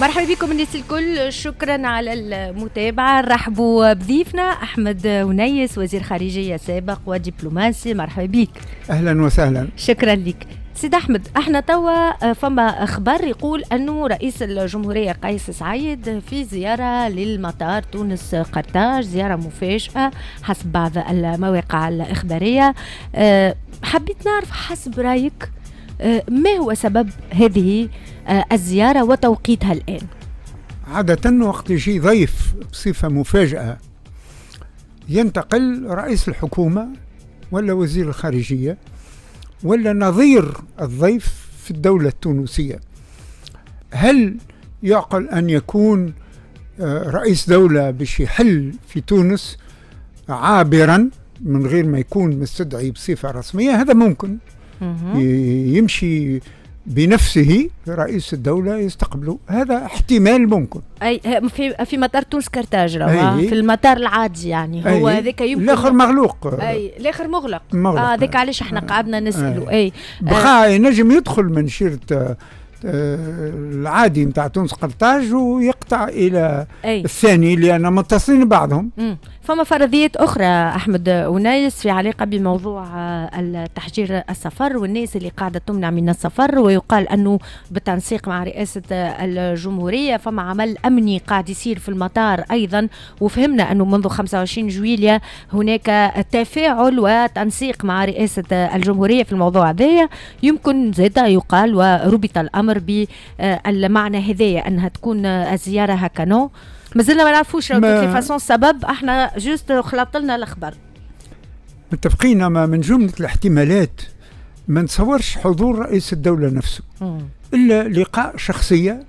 مرحبا بكم الناس الكل. شكرا على المتابعة. رحبوا بضيفنا أحمد ونيس وزير خارجية سابق ودبلوماسي. مرحبا بك. أهلا وسهلا. شكرا لك. سيد أحمد إحنا توا فما خبر يقول أنه رئيس الجمهورية قيس سعيد في زيارة للمطار تونس قرطاج زيارة مفاجأة حسب بعض المواقع الإخبارية. أه، حبيت نعرف حسب رأيك أه، ما هو سبب هذه أه، الزيارة وتوقيتها الآن. عادة وقت يجي ضيف بصفة مفاجأة ينتقل رئيس الحكومة ولا وزير الخارجية ولا نظير الضيف في الدولة التونسية. هل يعقل أن يكون آه، رئيس دولة باش يحل في تونس عابرا من غير ما يكون مستدعي بصفة رسمية؟ هذا ممكن. يمشي بنفسه رئيس الدولة يستقبله هذا احتمال ممكن. أي في في مطار تونس كرتاج في المطار العادي يعني. هو هذاك يمكن الآخر مغلوق. أي الآخر مغلق. مغلق. آه هذاك علاش إحنا قعدنا نسالوا أي. بقى ينجم يدخل من شيرة آه، العادي نتاع تونس قرطاج ويقطع إلى أي. الثاني لأن متصلين بعضهم مم. فما فرضيات أخرى أحمد ونايس في علاقة بموضوع آه، التحجير السفر والناس اللي قاعدة تمنع من السفر ويقال أنه بالتنسيق مع رئاسة الجمهورية فما عمل أمني قاعد يصير في المطار أيضا. وفهمنا أنه منذ 25 جويليا هناك تفاعل وتنسيق مع رئاسة الجمهورية في الموضوع هذايا يمكن زاد يقال وربط الأمر بالمعنى هذايا أنها تكون الزيارة هكا نو؟ مازلنا ما نعرفوش ما فاسون السبب إحنا جوست خلط لنا الأخبار. متفقين أما من جملة الاحتمالات ما نتصورش حضور رئيس الدولة نفسه. مم. إلا لقاء شخصية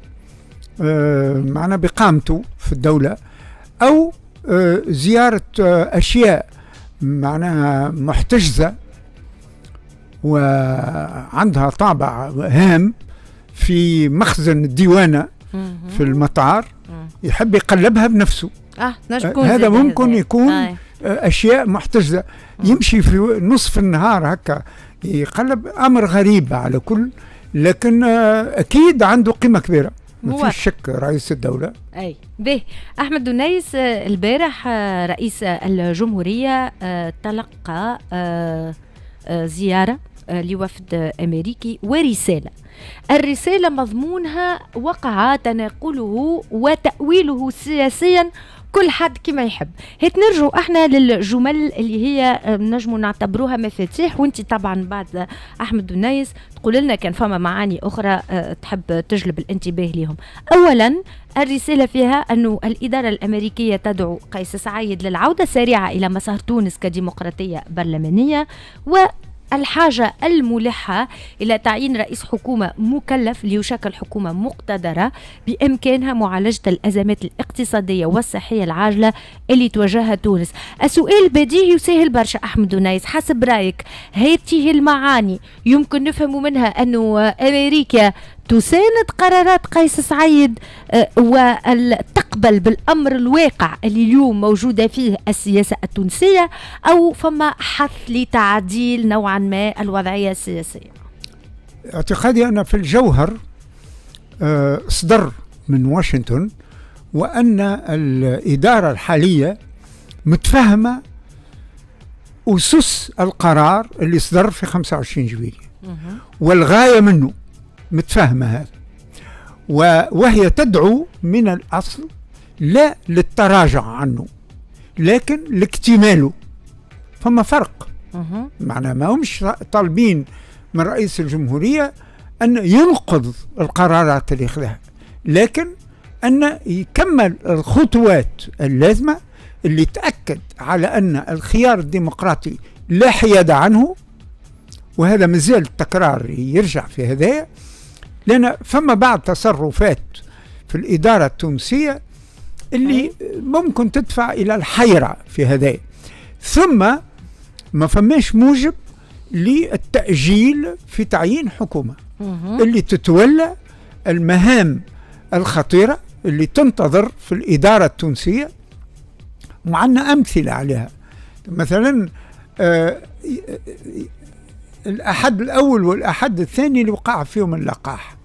آه معنا بقامته في الدولة أو آه زيارة آه أشياء معناها محتجزة وعندها طابع هام في مخزن الديوانة. في المطار يحب يقلبها بنفسه. آه هذا ممكن يكون آه. أشياء محتجزة. يمشي في نصف النهار هكا يقلب أمر غريب على كل لكن آه، أكيد عنده قيمة كبيرة. ما فيش شك رئيس الدولة. أي. به أحمد دنيس آه، البارح آه، رئيس الجمهورية تلقى زيارة. لوفد أمريكي ورسالة. الرسالة مضمونها وقع تناقله وتأويله سياسيا كل حد كما يحب. هيك نرجعوا إحنا للجمل اللي هي نجموا نعتبروها مفاتيح وانت طبعا بعد أحمد ونايس تقول لنا كان فما معاني أخرى أه، تحب تجلب الانتباه لهم اولا الرسالة فيها أن الإدارة الأمريكية تدعو قيس سعيد للعودة السريعة إلى مسار تونس كديمقراطية برلمانية الحاجة الملحة إلى تعيين رئيس حكومة مكلف ليشكل حكومة مقتدرة بإمكانها معالجة الأزمات الاقتصادية والصحية العاجلة اللي تواجهها تونس. السؤال بديهي وسهل برشا أحمد ونايس حسب رأيك هذه المعاني يمكن نفهم منها أنه أمريكا تساند قرارات قيس سعيد آه، وتقبل بالأمر الواقع اللي اليوم موجودة فيه السياسة التونسية أو فما حث لتعديل نوعا ما الوضعية السياسية. اعتقادي أنا في الجوهر آه، صدر من واشنطن وأن الإدارة الحالية متفهمة أسس القرار اللي صدر في 25 جويلية. والغاية منه متفاهمة هذا وهي تدعو من الأصل لا للتراجع عنه لكن لاكتماله. فما فرق. معنى ما همش طالبين من رئيس الجمهورية أن ينقض القرارات اللي أخذها لكن أن يكمل الخطوات اللازمة اللي تأكد على أن الخيار الديمقراطي لا حياد عنه. وهذا مازال التكرار يرجع في هذايا. لأن فما بعض تصرفات في الإدارة التونسية اللي ممكن تدفع إلى الحيرة في هذا. ثم ما فماش موجب للتأجيل في تعيين حكومة. اللي تتولى المهام الخطيرة اللي تنتظر في الإدارة التونسية وعندنا أمثلة عليها. مثلا آه الأحد الأول والأحد الثاني اللي وقع فيهم اللقاح.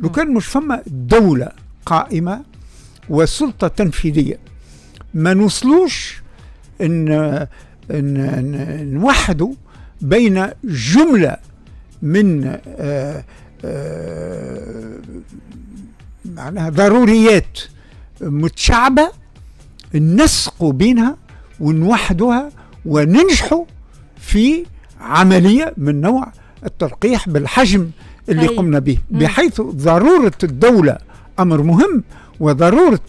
لو كان مش فما دولة قائمة وسلطة تنفيذية ما نوصلوش إن, إن نوحدوا بين جملة من آه، آه، معناها ضروريات متشعبة نسقوا بينها ونوحدوها وننجحوا في عملية من نوع التلقيح بالحجم اللي هي. قمنا به بحيث ضرورة الدولة أمر مهم وضرورة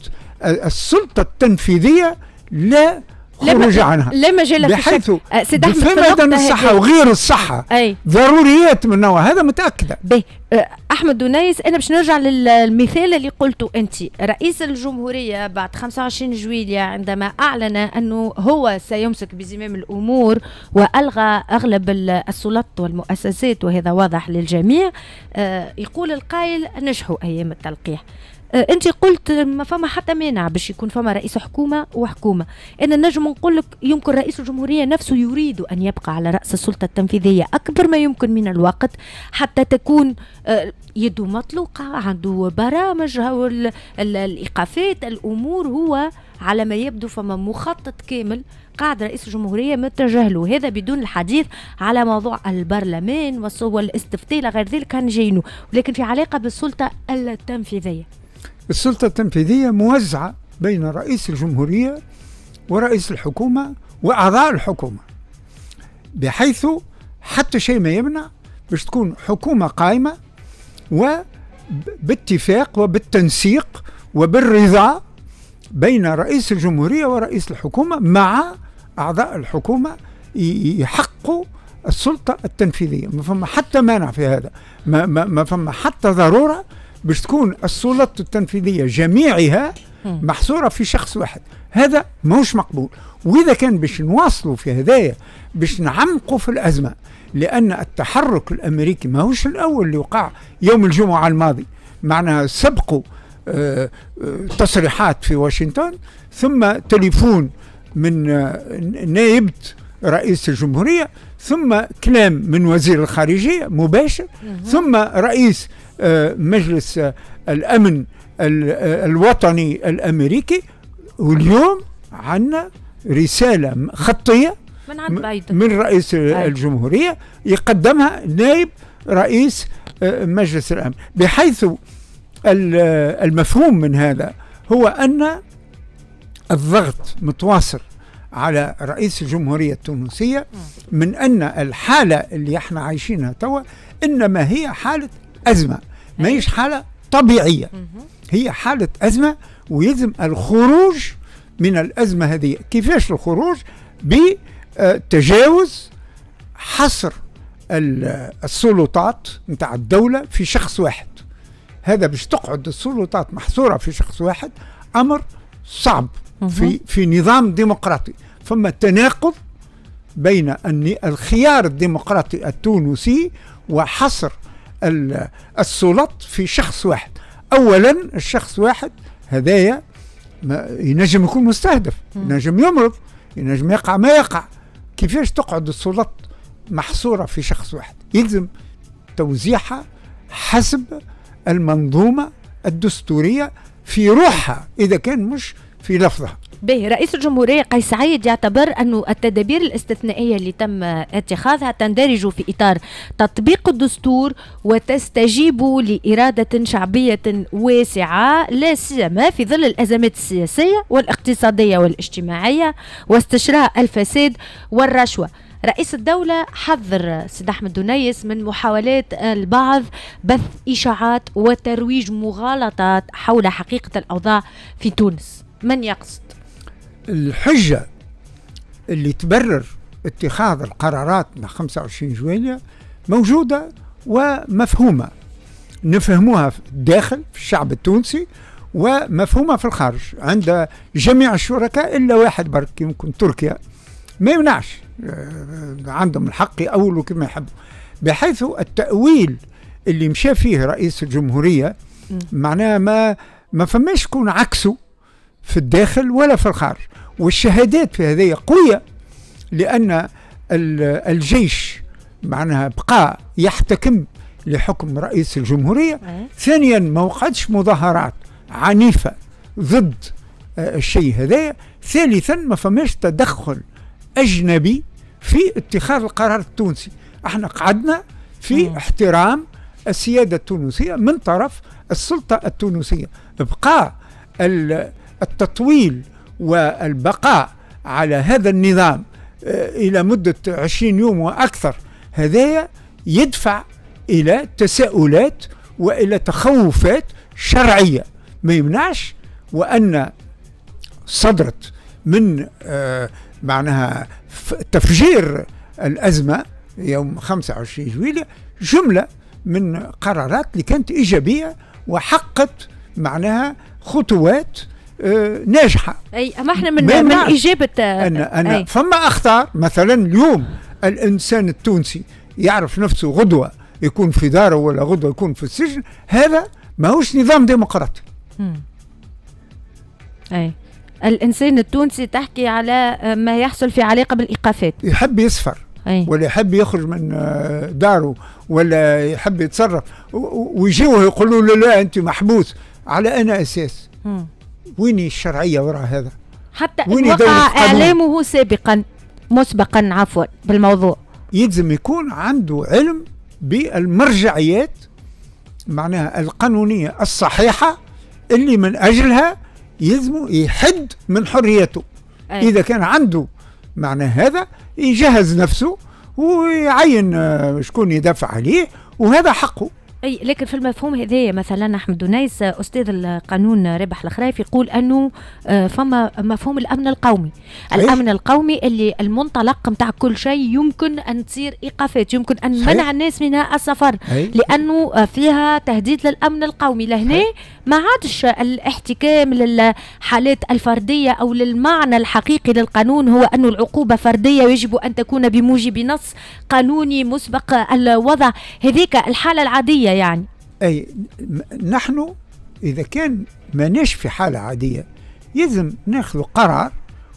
السلطة التنفيذية لا خروج عنها. لا مجال بحيث بفهم الصحة وغير الصحة. أي. ضروريات من نوع. هذا متأكدة. بي. أه، أحمد دونيس أنا باش نرجع للمثال اللي قلته أنت. رئيس الجمهورية بعد 25 جويلية عندما أعلن أنه هو سيمسك بزمام الأمور وألغى أغلب السلطات والمؤسسات وهذا واضح للجميع أه، يقول القائل نجحوا أيام التلقيح. آه، انت قلت ما فما حتى مانع باش يكون فما رئيس حكومة وحكومة. أنا نجم نقول لك يمكن رئيس الجمهورية نفسه يريد أن يبقى على رأس السلطة التنفيذية أكبر ما يمكن من الوقت حتى تكون آه، يده مطلوقة عنده برامج الإيقافات الأمور هو على ما يبدو فما مخطط كامل قاعد رئيس الجمهورية متجه له هذا بدون الحديث على موضوع البرلمان والاستفتاء غير ذلك كان جاينه ولكن في علاقة بالسلطة التنفيذية. السلطة التنفيذية موزعة بين رئيس الجمهورية ورئيس الحكومة وأعضاء الحكومة بحيث حتى شيء ما يمنع باش تكون حكومة قائمة وباتفاق وبالتنسيق وبالرضا بين رئيس الجمهورية ورئيس الحكومة مع أعضاء الحكومة يحققوا السلطة التنفيذية. ما فما حتى مانع في هذا. ما, ما, ما فما حتى ضرورة باش تكون السلطة التنفيذية جميعها محصورة في شخص واحد. هذا ماهوش مقبول. وإذا كان باش نواصلوا في هدايا باش نعمقوا في الأزمة لأن التحرك الأمريكي ماهوش الأول اللي وقع يوم الجمعة الماضي. معناها سبقوا آه، آه، تصريحات في واشنطن ثم تليفون من آه، نائبة رئيس الجمهورية ثم كلام من وزير الخارجية مباشر ثم رئيس مجلس آه، الأمن آه، الوطني الأمريكي واليوم عندنا رسالة خطية من, عند بايدن. من رئيس أي. الجمهورية يقدمها نائب رئيس مجلس الأمن بحيث المفهوم من هذا هو أن الضغط متواصل على رئيس الجمهورية التونسية من أن الحالة اللي إحنا عايشينها توا إنما هي حالة أزمة. ما هيش حالة طبيعية. هي حالة أزمة ويلزم الخروج من الأزمة هذه. كيفاش الخروج؟ بتجاوز حصر السلطات نتاع الدولة في شخص واحد. هذا باش تقعد السلطات محصورة في شخص واحد أمر صعب في في نظام ديمقراطي. ثم تناقض بين الخيار الديمقراطي التونسي وحصر السلط في شخص واحد. اولا الشخص واحد هدايا ينجم يكون مستهدف ينجم يمرض ينجم يقع ما يقع. كيفاش تقعد السلط محصورة في شخص واحد؟ يلزم توزيعها حسب المنظومة الدستورية في روحها إذا كان مش في لفظها. به رئيس الجمهورية قيس سعيد يعتبر أن التدابير الاستثنائية اللي تم اتخاذها تندرج في إطار تطبيق الدستور وتستجيب لإرادة شعبية واسعة لا سيما في ظل الأزمات السياسية والاقتصادية والاجتماعية واستشراء الفساد والرشوة. رئيس الدولة حذر سيد أحمد دنيس من محاولات البعض بث إشاعات وترويج مغالطات حول حقيقة الأوضاع في تونس. من يقصد؟ الحجة اللي تبرر اتخاذ القرارات من 25 جويلية موجودة ومفهومة. نفهموها في الداخل في الشعب التونسي ومفهومة في الخارج. عند جميع الشركاء إلا واحد برك يمكن تركيا. ما يمنعش. آه، عندهم الحق يأولوا كما يحبوا. بحيث التأويل اللي مشى فيه رئيس الجمهورية معناها ما ما فماش يكون عكسه. في الداخل ولا في الخارج. والشهادات في هذه قوية لأن الجيش معناها بقى يحتكم لحكم رئيس الجمهورية. ثانيا ما وقعتش مظاهرات عنيفة ضد آه، الشيء هذا. ثالثا ما فماش تدخل أجنبي في اتخاذ القرار التونسي. إحنا قعدنا في. احترام السيادة التونسية من طرف السلطة التونسية. ابقاء التطويل والبقاء على هذا النظام آه، إلى مدة 20 يوم وأكثر هذايا يدفع إلى تساؤلات وإلى تخوفات شرعية. ما يمنعش وأن صدرت من آه معناها تفجير الأزمة يوم 25 جويلية جملة من قرارات اللي كانت إيجابية وحقت معناها خطوات آه ناجحة. أي أما إحنا من, من إجابة أنا, أنا فما أخطار مثلا اليوم الإنسان التونسي يعرف نفسه غدوة يكون في داره ولا غدوة يكون في السجن هذا ماهوش نظام ديمقراطي. أي. الإنسان التونسي تحكي على ما يحصل في علاقة بالإيقافات. يحب يسفر أي. ولا يحب يخرج من آه، داره ولا يحب يتصرف ويجيوه يقولوا له لا أنت محبوس. على أنا أساس. مم. وين الشرعية وراء هذا؟ حتى إن وقع إعلامه سابقا مسبقا عفوا بالموضوع. يلزم يكون عنده علم بالمرجعيات معناها القانونية الصحيحة اللي من أجلها يلزم يحد من حريته. أي. إذا كان عنده معنى هذا يجهز نفسه ويعين آه، شكون يدافع عليه وهذا حقه. أي لكن في المفهوم هذايا مثلا أحمد دنيس أستاذ القانون ربح الخرايف يقول أنه آه، فما مفهوم الأمن القومي. الأمن القومي اللي المنطلق نتاع كل شيء يمكن أن تصير إيقافات يمكن أن منع الناس من السفر لأنه فيها تهديد للأمن القومي. لهنا ما عادش الاحتكام للحالات الفردية أو للمعنى الحقيقي للقانون هو انه العقوبة فردية ويجب أن تكون بموجب نص قانوني مسبق الوضع. هذيك الحالة العادية يعني. أي نحن إذا كان ماناش في حالة عادية يلزم ناخذ قرار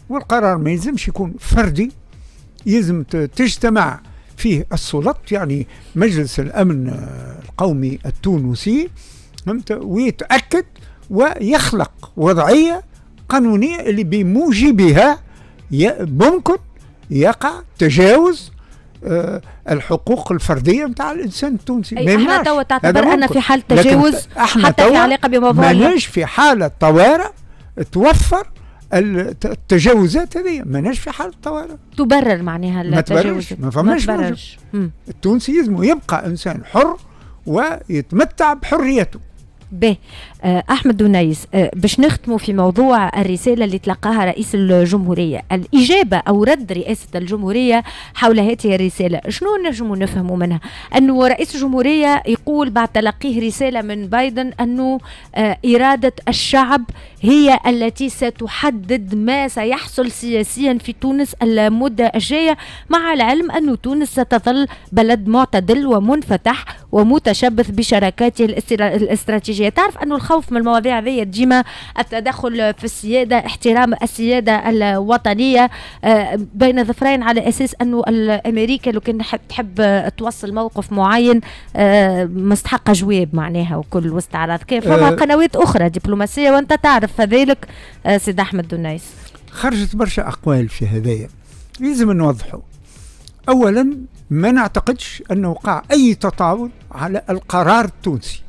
والقرار ما يلزمش يكون فردي يلزم تجتمع فيه السلط يعني مجلس الأمن القومي التونسي فهمت؟ ويتأكد ويخلق وضعية قانونية اللي بموجبها ممكن يقع تجاوز الحقوق الفردية نتاع الإنسان التونسي. أي إحنا توا تعتبر أن في حاله تجاوز حتى في علاقة بموضوع ماناش في حالة طوارئ توفر التجاوزات هذه. ماناش في حالة طوارئ. تبرر معناها التجاوزات ما فماش التونسي يلزم يبقى إنسان حر ويتمتع بحريته. به. آه، أحمد دونيس آه، باش نختموا في موضوع الرسالة اللي تلقاها رئيس الجمهورية. الإجابة أو رد رئاسة الجمهورية حول هذه الرسالة شنو نجم نفهموا منها؟ أنه رئيس الجمهورية يقول بعد تلقيه رسالة من بايدن أنه آه، إرادة الشعب هي التي ستحدد ما سيحصل سياسيا في تونس المدة الجاية مع العلم انه تونس ستظل بلد معتدل ومنفتح ومتشبث بشراكاته الاستراتيجية. تعرف أنه الخوف من المواضيع هذه ديما التدخل في السيادة احترام السيادة الوطنية آه، بين ظفرين على أساس أنه الأمريكا لو كان تحب توصل موقف معين آه، مستحقة جواب معناها وكل واستعراض كيف. فما أه. قنوات أخرى دبلوماسية وأنت تعرف ذلك آه، سيد أحمد دنيس خرجت برشا أقوال في هذايا لازم نوضحوا. اولا ما نعتقدش انه وقع أي تطاول على القرار التونسي.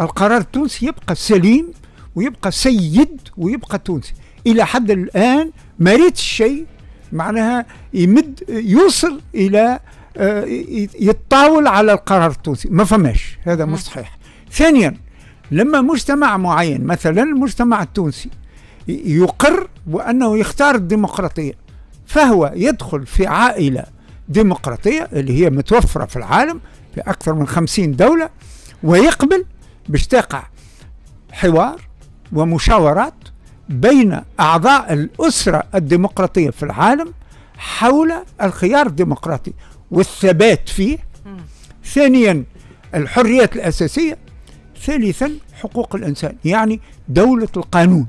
القرار التونسي يبقى سليم ويبقى سيد ويبقى تونسي. إلى حد الآن ما ريت شيء معناها يمد يوصل إلى آه، يتطاول على القرار التونسي. ما فماش. هذا مش صحيح. ثانيا لما مجتمع معين مثلا المجتمع التونسي يقر وأنه يختار الديمقراطية فهو يدخل في عائلة ديمقراطية اللي هي متوفرة في العالم في أكثر من خمسين دولة ويقبل باش تقع حوار ومشاورات بين أعضاء الأسرة الديمقراطية في العالم حول الخيار الديمقراطي والثبات فيه. ثانيا الحريات الأساسية. ثالثا حقوق الإنسان يعني دولة القانون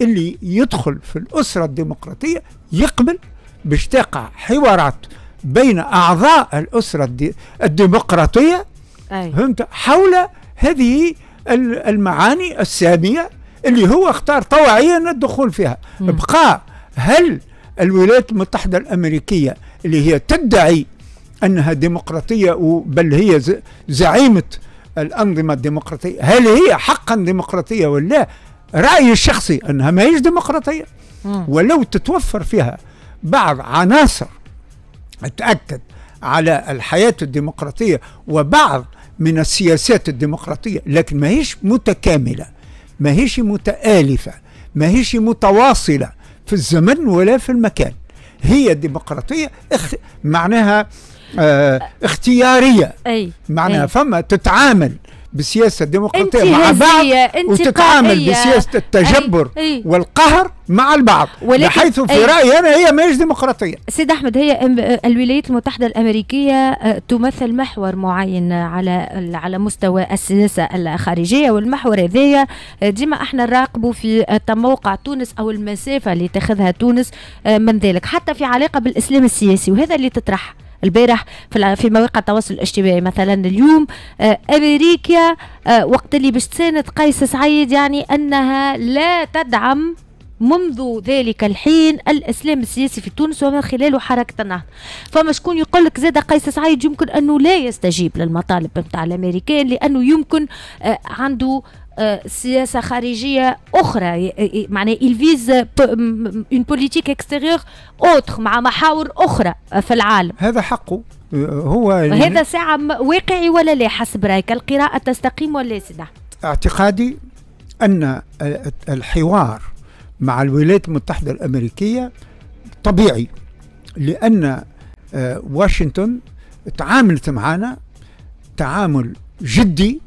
اللي يدخل في الأسرة الديمقراطية يقبل باش تقع حوارات بين أعضاء الأسرة الديمقراطية. فهمت؟ حول هذه المعاني السامية اللي هو اختار طوعيا الدخول فيها. بقى هل الولايات المتحدة الأمريكية اللي هي تدعي أنها ديمقراطية بل هي زعيمة الأنظمة الديمقراطية هل هي حقا ديمقراطية ولا رأيي الشخصي أنها ما هيش ديمقراطية. ولو تتوفر فيها بعض عناصر تأكد على الحياة الديمقراطية وبعض من السياسات الديمقراطية لكن ما هيش متكاملة ما هيش متآلفة ما هيش متواصلة في الزمن ولا في المكان هي ديمقراطية اخ... معناها آه اختيارية أي. معناها أي. فما تتعامل بالسياسة الديمقراطية مع بعض وتتعامل بسياسة التجبر أي. أي. والقهر مع البعض بحيث في أي. رأيي أنا هي ما هيش ديمقراطية سيد أحمد هي الولايات المتحدة الأمريكية آه، تمثل محور معين على على مستوى السياسة الخارجية والمحور هذايا آه، ديما إحنا نراقبوا في موقع تونس أو المسافة اللي تاخذها تونس آه، من ذلك حتى في علاقة بالإسلام السياسي وهذا اللي تطرح البارح في في مواقع التواصل الاجتماعي. مثلا اليوم آه، أمريكا آه، وقت اللي باش تساند قيس سعيد يعني أنها لا تدعم منذ ذلك الحين الإسلام السياسي في تونس ومن خلاله حركة النهضه فما شكون يقول لك زاد قيس سعيد يمكن أنه لا يستجيب للمطالب نتاع الأمريكان لأنه يمكن آه، عنده سياسة خارجية أخرى. معناها il vise une politique extérieure autre مع محاور أخرى في العالم. هذا حقه هو هذا ساعة واقعي ولا لا حسب رأيك؟ القراءة تستقيم ولا سيدي اعتقادي أن الحوار مع الولايات المتحدة الأمريكية طبيعي لأن آه، واشنطن تعاملت معنا تعامل جدي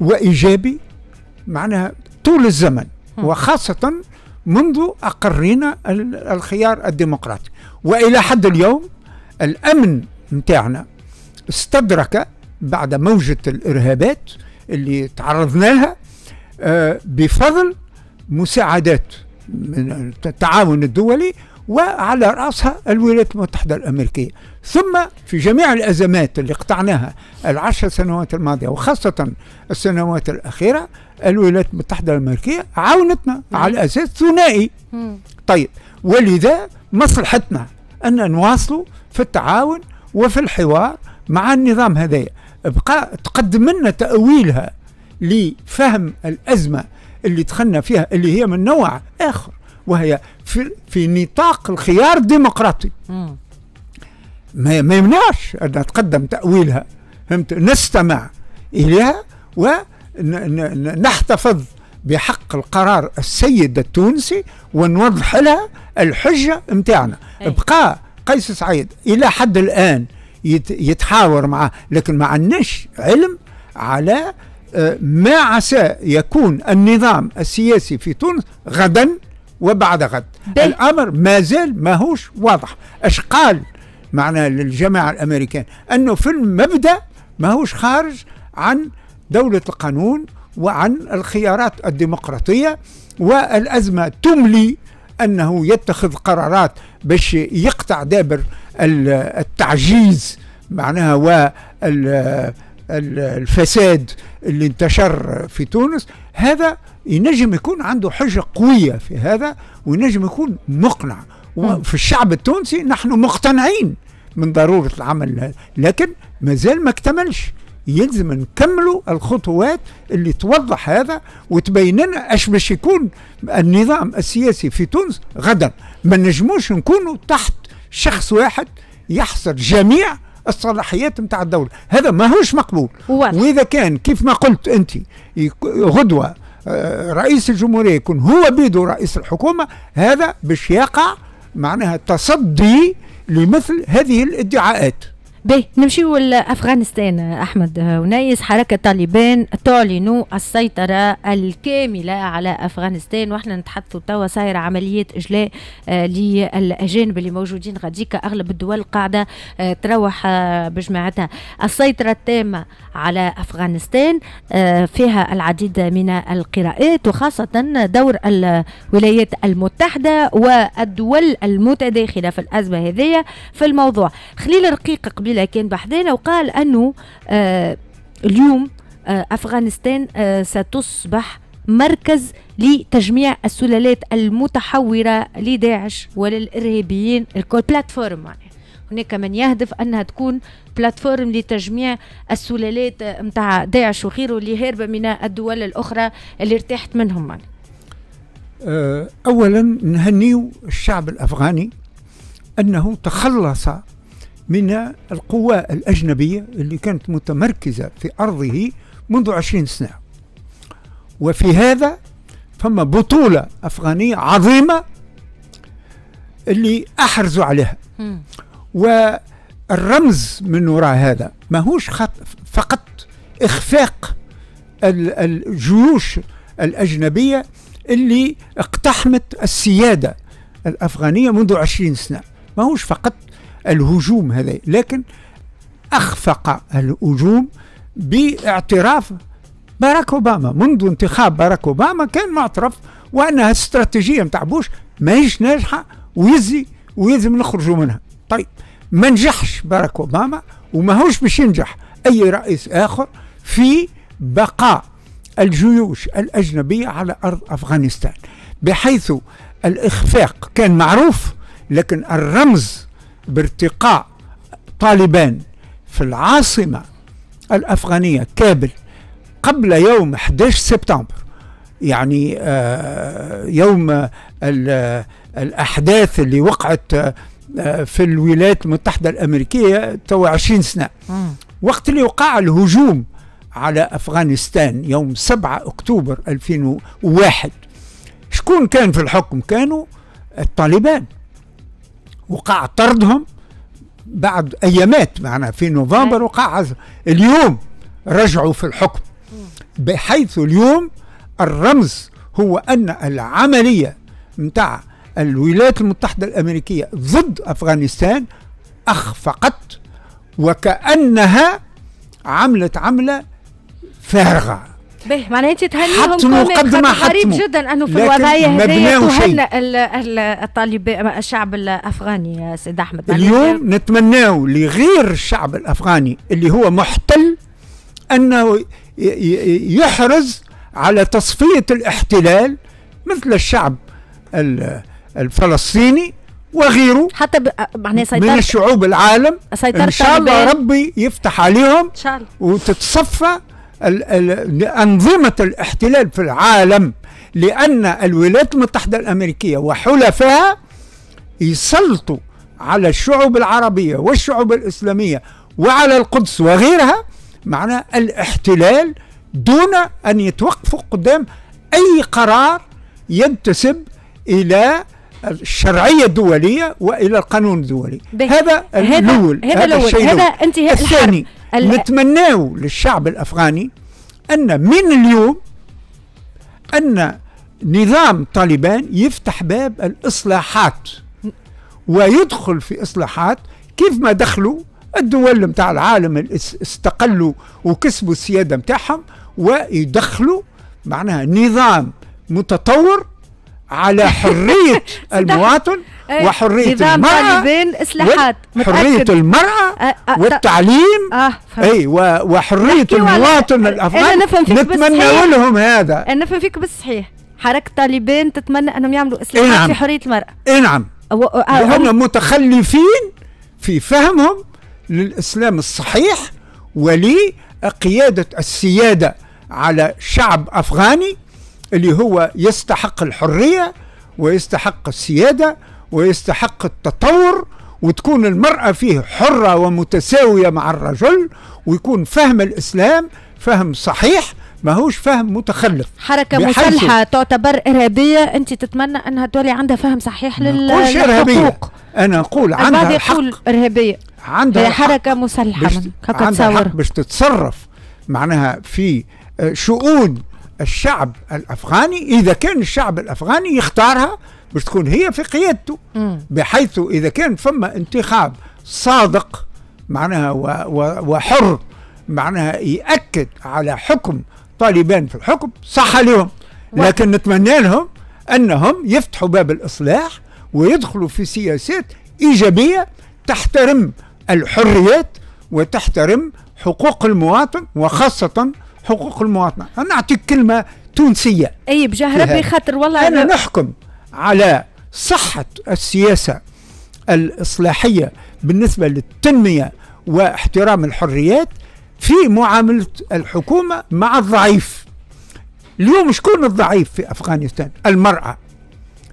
وإيجابي معناها طول الزمن وخاصة منذ أقرينا الخيار الديمقراطي. وإلى حد اليوم الأمن متاعنا استدرك بعد موجة الإرهابات اللي تعرضنا لها آه، بفضل مساعدات من التعاون الدولي وعلى رأسها الولايات المتحدة الأمريكية. ثم في جميع الأزمات اللي قطعناها العشر سنوات الماضية وخاصة السنوات الأخيرة الولايات المتحدة الأمريكية عاونتنا نعم. على أساس ثنائي. طيب ولذا مصلحتنا أن نواصلوا في التعاون وفي الحوار مع النظام هذايا بقى تقدم لنا تأويلها لفهم الأزمة اللي دخلنا فيها اللي هي من نوع آخر. وهي في, في نطاق الخيار الديمقراطي. ما, ما يمنعش أن نتقدم تأويلها فهمت؟ نستمع إليها ونحتفظ بحق القرار السيد التونسي ونوضح لها الحجة متاعنا. بقى قيس سعيد إلى حد الآن يتحاور معه لكن ما عندناش علم على آه، ما عسى يكون النظام السياسي في تونس غدا وبعد غد. بي. الأمر ما زال ماهوش واضح. اش قال؟ معنا للجماعة الامريكان أنه في المبدأ ماهوش خارج عن دولة القانون وعن الخيارات الديمقراطية والأزمة. تملي أنه يتخذ قرارات باش يقطع دابر التعجيز معناها والفساد اللي انتشر في تونس. هذا ينجم يكون عنده حجة قوية في هذا وينجم يكون مقنع. وفي الشعب التونسي نحن مقتنعين من ضرورة العمل لكن ما زال ما اكتملش. يلزم نكملوا الخطوات اللي توضح هذا وتبين لنا أش باش يكون النظام السياسي في تونس غدا ما نجموش نكونوا تحت شخص واحد يحصر جميع الصلاحيات نتاع الدولة. هذا ما هوش مقبول. وإذا كان كيف ما قلت أنت غدوة آه، رئيس الجمهورية يكون هو بيده رئيس الحكومة هذا باش يقع معناها تصدي لمثل هذه الادعاءات. باهي نمشيو لأفغانستان. أحمد ونايس حركة طالبان تعلن السيطرة الكاملة على أفغانستان وإحنا نتحدثوا توا صايره عمليات إجلاء آه للأجانب اللي موجودين غاديك. أغلب الدول قاعدة آه تروح آه بجماعتها. السيطرة التامة على أفغانستان فيها العديد من القراءات وخاصة دور الولايات المتحدة والدول المتداخلة في الأزمة هذه في الموضوع. خليل رقيق قبل قبيله كان بحذانا وقال أنه آه اليوم أفغانستان ستصبح مركز لتجميع السلالات المتحورة لداعش وللإرهابيين الكل بلاتفورم يعني. هناك من يهدف أنها تكون بلاتفورم لتجميع السلالات متاع داعش وغيره اللي هاربة من الدول الأخرى اللي ارتاحت منهم يعني. أولا نهنيو الشعب الأفغاني أنه تخلص من القوى الأجنبية اللي كانت متمركزة في أرضه منذ عشرين سنة. وفي هذا فما بطولة أفغانية عظيمة اللي أحرزوا عليها. والرمز من وراء هذا ما هوش فقط إخفاق الجيوش الأجنبية اللي اقتحمت السيادة الأفغانية منذ عشرين سنة. ما هوش فقط الهجوم هذا. لكن أخفق الهجوم باعتراف باراك أوباما. منذ انتخاب باراك أوباما كان معترف وأنها استراتيجية نتاع بوش ماهيش ناجحة ويزي ويلزم نخرجوا منها. طيب ما نجحش باراك أوباما وماهوش باش ينجح أي رئيس آخر في بقاء الجيوش الأجنبية على أرض أفغانستان. بحيث الإخفاق كان معروف لكن الرمز بارتقاء طالبان في العاصمة الأفغانية كابل قبل يوم 11 سبتمبر. يعني آه، يوم الأحداث اللي وقعت آه، في الولايات المتحدة الأمريكية تو 20 سنة. وقت اللي وقع الهجوم على أفغانستان يوم 7 أكتوبر 2001 شكون كان في الحكم؟ كانوا الطالبان. وقع طردهم بعد أيامات معنا في نوفمبر وقع اليوم رجعوا في الحكم. بحيث اليوم الرمز هو أن العملية متاع الولايات المتحدة الأمريكية ضد أفغانستان أخفقت وكأنها عملت عملة فارغة. به معناها أنت تهنيهم مقدمة غريب جدا أنه في الوضعية هذه تهنى الطالب الشعب الأفغاني يا سيد أحمد اليوم نتمناه لغير الشعب الأفغاني اللي هو محتل أنه يحرز على تصفية الاحتلال مثل الشعب الفلسطيني وغيره حتى ب... من الشعوب العالم إن شاء الله ربي يفتح عليهم إن شاء الله. وتتصفى. أنظمة الاحتلال في العالم لأن الولايات المتحدة الأمريكية وحلفائها يسلطوا على الشعوب العربية والشعوب الإسلامية وعلى القدس وغيرها معناه الاحتلال دون أن يتوقفوا قدام أي قرار ينتسب إلى الشرعية الدولية وإلى القانون الدولي. هذا الأول هذا, هذا الأول. هذا أنت الثاني نتمناه للشعب الأفغاني أن من اليوم أن نظام طالبان يفتح باب الإصلاحات ويدخل في إصلاحات كيف ما دخلوا الدول نتاع العالم استقلوا وكسبوا السيادة نتاعهم ويدخلوا معناها نظام متطور على حرية المواطن إيه، نظام طالبين إصلاحات. حرية المرأة آه، آه، والتعليم. آه اي وحرية المواطن الأفغاني نتمنى لهم هذا. أنا نفهم فيك بالصحيح حركة طالبان تتمنى أنهم يعملوا إصلاحات نعم. في حرية المرأة. إيه نعم. لهم متخلفين في فهمهم للإسلام الصحيح ولقيادة السيادة على شعب أفغاني اللي هو يستحق الحرية ويستحق السيادة ويستحق التطور وتكون المرأة فيه حرة ومتساوية مع الرجل ويكون فهم الإسلام فهم صحيح ماهوش فهم متخلف. حركة مسلحة تعتبر إرهابية أنت تتمنى أنها تولي عندها فهم صحيح للحقوق. أنا أقول عندها حق. إرهابية. عندها هي حركة مسلحة عندها حق باش تتصرف. معناها في آه، شؤون الشعب الأفغاني. إذا كان الشعب الأفغاني يختارها باش تكون هي في قيادته بحيث إذا كان فما انتخاب صادق معناها وحر معناها يأكد على حكم طالبان في الحكم صح لهم. لكن نتمنى لهم أنهم يفتحوا باب الإصلاح ويدخلوا في سياسات إيجابية تحترم الحريات وتحترم حقوق المواطن وخاصة حقوق المواطنة. أنا أعطيك كلمة تونسية. أي بجاه ربي خاطر والله أنا نحكم. على صحة السياسة الإصلاحية بالنسبة للتنمية واحترام الحريات في معاملة الحكومة مع الضعيف. اليوم شكون الضعيف في أفغانستان؟ المرأة.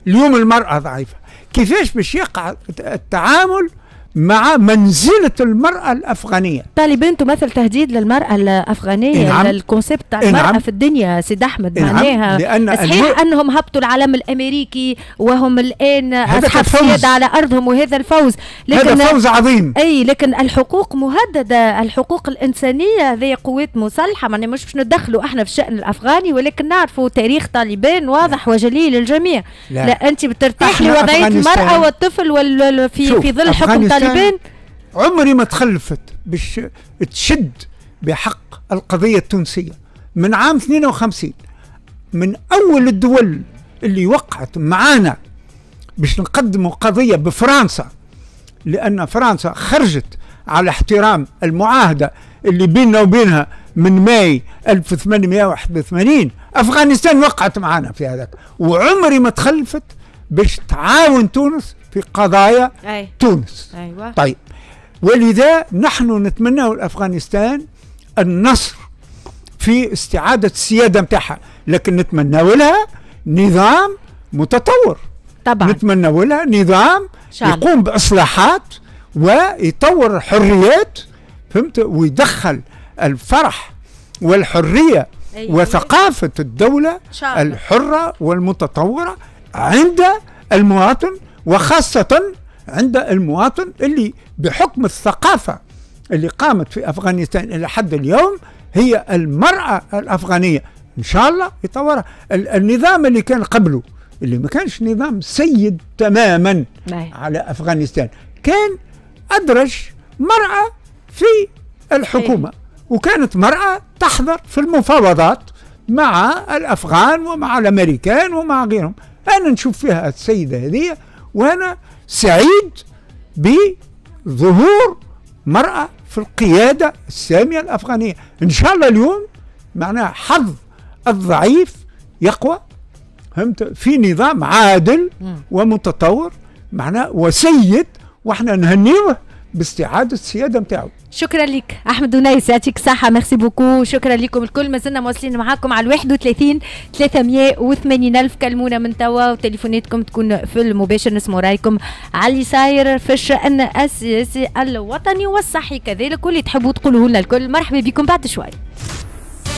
اليوم المرأة ضعيفة. كيفاش باش يقع التعامل مع منزلة المرأة الأفغانية. طالبان تمثل تهديد للمرأة الأفغانية نعم. الكونسيبت تاع المرأة نعم. في الدنيا سيد أحمد نعم. معناها. لأن صحيح أنهم هبطوا العلم الأمريكي وهم الآن أصحاب سيادة على أرضهم وهذا الفوز. لكن هذا فوز عظيم. أي لكن الحقوق مهددة. الحقوق الإنسانية هذه قوات مسلحة يعني مش باش ندخلوا إحنا في الشأن الأفغاني ولكن نعرفوا تاريخ طالبان واضح وجلي للجميع. لا, لا أنت بترتاح لوضعية المرأة والطفل وال في, في ظل حكم طالبان طالبان عمري ما تخلفت باش تشد بحق القضية التونسية. من عام 52 من أول الدول اللي وقعت معانا باش نقدموا قضية بفرنسا لأن فرنسا خرجت على احترام المعاهدة اللي بيننا وبينها من ماي 1881 أفغانستان وقعت معنا في هذاك. وعمري ما تخلفت باش تعاون تونس في قضايا أي. تونس أيوة. طيب ولذا نحن نتمنى لأفغانستان النصر في استعادة السيادة متاعها لكن نتمنى لها نظام متطور طبعا نتمنى لها نظام شعب. يقوم بإصلاحات ويطور الحريات فهمت ويدخل الفرح والحرية أيوة. وثقافة الدولة شعب. الحرة والمتطورة عند المواطن وخاصة عند المواطن اللي بحكم الثقافة اللي قامت في أفغانستان إلى حد اليوم هي المرأة الأفغانية. إن شاء الله يطورها. النظام اللي كان قبله اللي ما كانش نظام سيد تماما على أفغانستان كان أدرج مرأة في الحكومة. وكانت مرأة تحضر في المفاوضات مع الأفغان ومع الأمريكان ومع غيرهم. أنا نشوف فيها السيدة هذه وأنا سعيد بظهور مرأة في القيادة السامية الأفغانية. إن شاء الله اليوم معناها حظ الضعيف يقوى. فهمت؟ في نظام عادل ومتطور معناه وسيد وإحنا نهنيه باستعادة السيادة نتاعو شكرا لك أحمد ونيس يعطيك الصحة merci beaucoup شكرا لكم الكل. ما زلنا مواصلين معاكم على 31 380 ألف كلمونا من توا وتليفوناتكم تكون في المباشر. نسمو رأيكم على اللي صاير في الشأن السياسي الوطني والصحي كذلك واللي تحبوا تقولوه لنا الكل. مرحبا بكم بعد شوي.